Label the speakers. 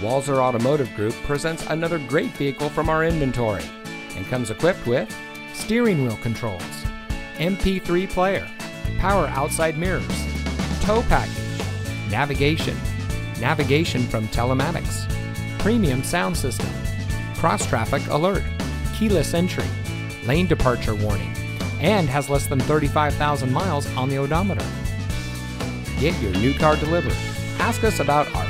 Speaker 1: Walser Automotive Group presents another great vehicle from our inventory and comes equipped with steering wheel controls, MP3 player, power outside mirrors, tow package, navigation, navigation from telematics, premium sound system, cross traffic alert, keyless entry, lane departure warning, and has less than 35,000 miles on the odometer. Get your new car delivered. Ask us about our